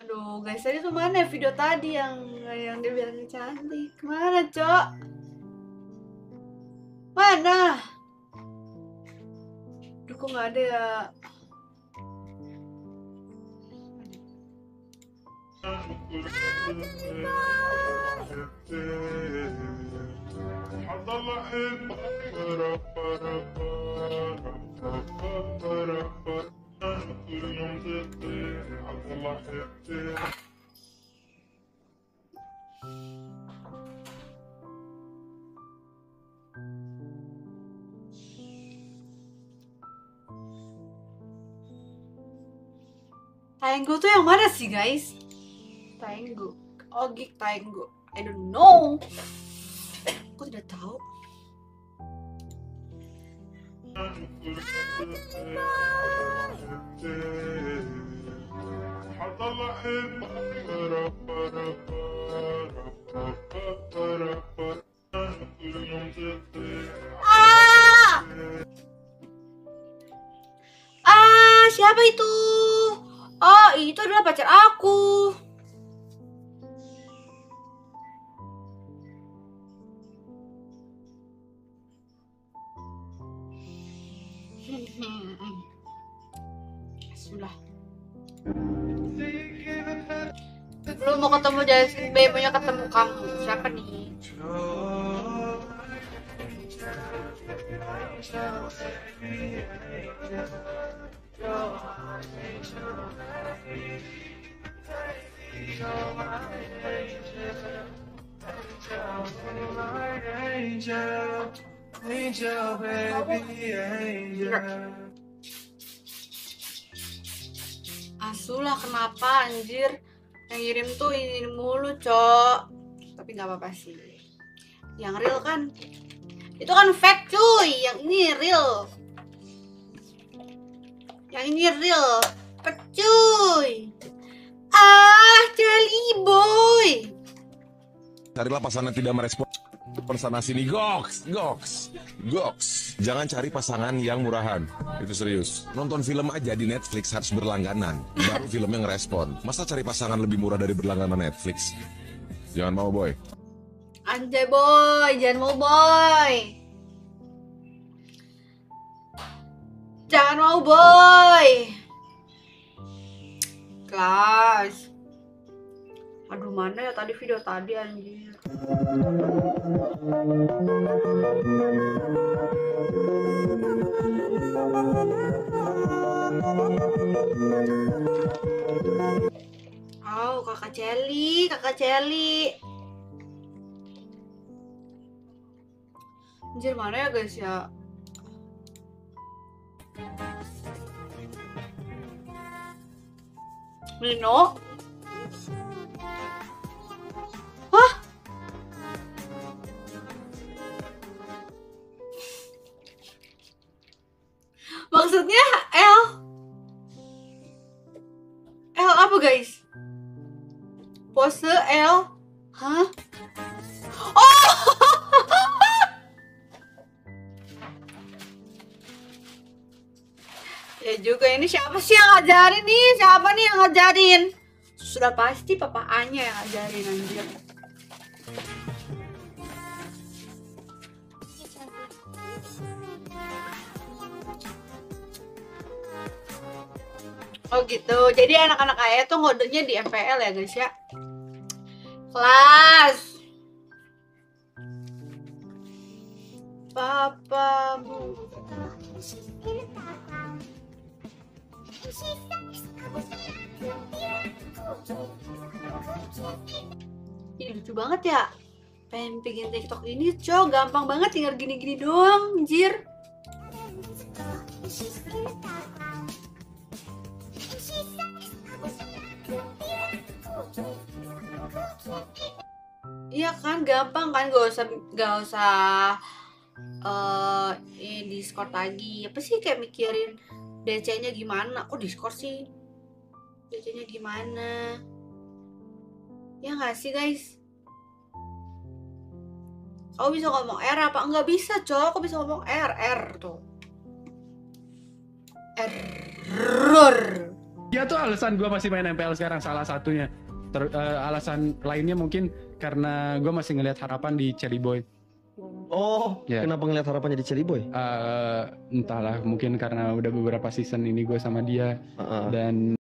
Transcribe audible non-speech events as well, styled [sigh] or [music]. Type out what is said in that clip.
Aduh, guys, tadi tuh mana ya video tadi yang yang dia bilang cantik? Mana, Cok? Mana? Aduh, kok nggak ada ya? Taenggo tuh yang mana sih, guys? Taenggo. Ogik Taenggo. I don't know. Aku tidak tahu. Ah! Ah, siapa itu? Oh, itu adalah pacar aku. Sudah. Lu mau ketemu Justin B, maunya ketemu kamu. Siapa nih? Angel, angel, baby, angel. Asulah kenapa anjir? Yang ngirim tuh ini mulu, Cok. Tapi nggak apa-apa sih. Yang real kan? Itu kan fake, cuy. Yang ini real. Yang ini real. Pecuy. Ah, Jelly Boy. Carilah pasangan tidak merespon sana sini goks, goks, goks. Jangan cari pasangan yang murahan. Itu serius. Nonton film aja di Netflix harus berlangganan. Baru filmnya ngerespon. Masa cari pasangan lebih murah dari berlangganan Netflix? Jangan mau boy. Anjay boy, jangan mau boy. Jangan mau boy. Kelas. Aduh mana ya tadi video tadi anjir. Oh, kakak Celi, kakak Celi. Anjir mana ya guys ya? Nino? Guys? Pose L? Hah? Oh! [laughs] Ya juga ini siapa sih yang ngajarin nih? Siapa nih yang ngajarin? Sudah pasti papa Anya yang ngajarin anjir. Oh gitu. Jadi anak-anak ayah tuh ngodenya di MPL ya guys ya. Kelas. Papamu. Ini lucu banget ya. Pengen bikin TikTok ini, cok. Gampang banget tinggal gini-gini doang, anjir. Iya kan, gampang kan, gak usah gak usah eh ini Discord lagi. Apa sih kayak mikirin DC-nya gimana? Kok Discord sih? DC-nya gimana? Ya nggak sih guys? Kau bisa ngomong R apa? Enggak bisa, cowok. Kau bisa ngomong R, R tuh. Error. Dia tuh alasan gue masih main MPL sekarang salah satunya. Ter- eh, alasan lainnya mungkin karena gue masih ngelihat harapan di Cherry Boy. Oh, Ya. kenapa ngeliat harapan jadi Cherry Boy? Eh, entahlah mungkin karena udah beberapa season ini gue sama dia Heeh. dan